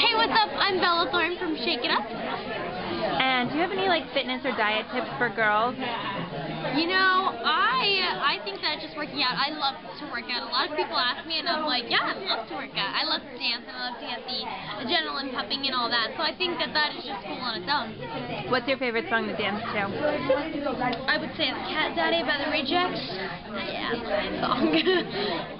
Hey, what's up? I'm Bella Thorne from Shake It Up. And do you have any like fitness or diet tips for girls? You know, I I think that just working out. I love to work out. A lot of people ask me, and I'm like, yeah, I love to work out. I love to dance, and I love to get the adrenaline pumping and all that. So I think that that is just cool on its own. What's your favorite song to dance to? I would say the Cat Daddy by the Rejects. Yeah, song.